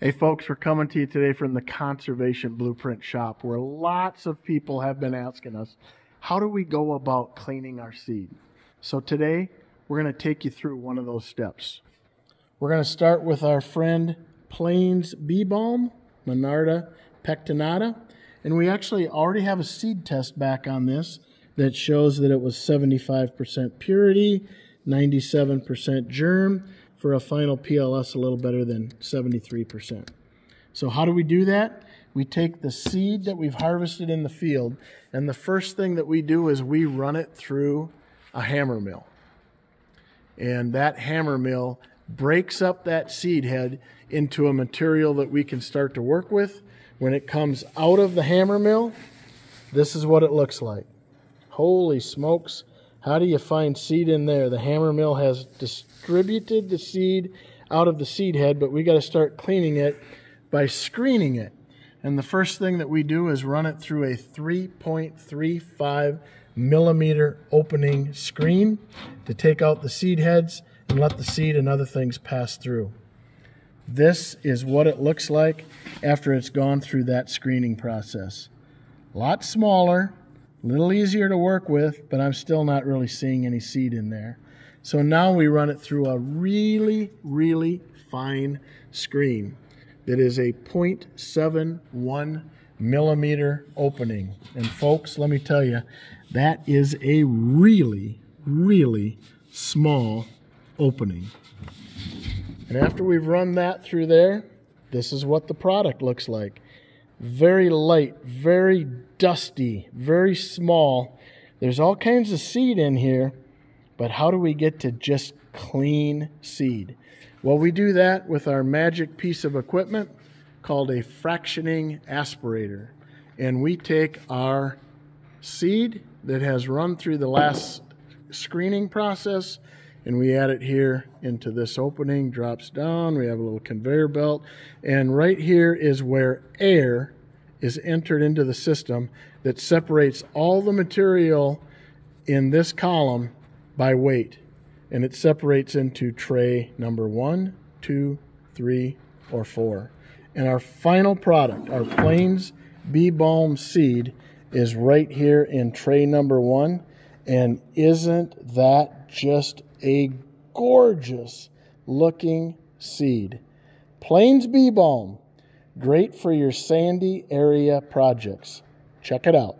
Hey, folks, we're coming to you today from the Conservation Blueprint Shop, where lots of people have been asking us, how do we go about cleaning our seed? So today, we're going to take you through one of those steps. We're going to start with our friend Plains Bee Balm, Monarda pectinata, and we actually already have a seed test back on this that shows that it was 75% purity, 97% germ, for a final PLS a little better than 73%. So how do we do that? We take the seed that we've harvested in the field, and the first thing that we do is we run it through a hammer mill. And that hammer mill breaks up that seed head into a material that we can start to work with. When it comes out of the hammer mill, this is what it looks like. Holy smokes. How do you find seed in there? The hammer mill has distributed the seed out of the seed head, but we got to start cleaning it by screening it. And the first thing that we do is run it through a 3.35 millimeter opening screen to take out the seed heads and let the seed and other things pass through. This is what it looks like after it's gone through that screening process. A lot smaller, a little easier to work with, but I'm still not really seeing any seed in there. So now we run it through a really, really fine screen that is a 0.71 millimeter opening. And folks, let me tell you, that is a really, really small opening. And after we've run that through there, this is what the product looks like very light, very dusty, very small. There's all kinds of seed in here, but how do we get to just clean seed? Well, we do that with our magic piece of equipment called a fractioning aspirator. And we take our seed that has run through the last screening process and we add it here into this opening, drops down, we have a little conveyor belt, and right here is where air is entered into the system that separates all the material in this column by weight. And it separates into tray number one, two, three, or four. And our final product, our Plains Bee Balm seed, is right here in tray number one. And isn't that just a gorgeous looking seed. Plains Bee Balm, great for your sandy area projects. Check it out.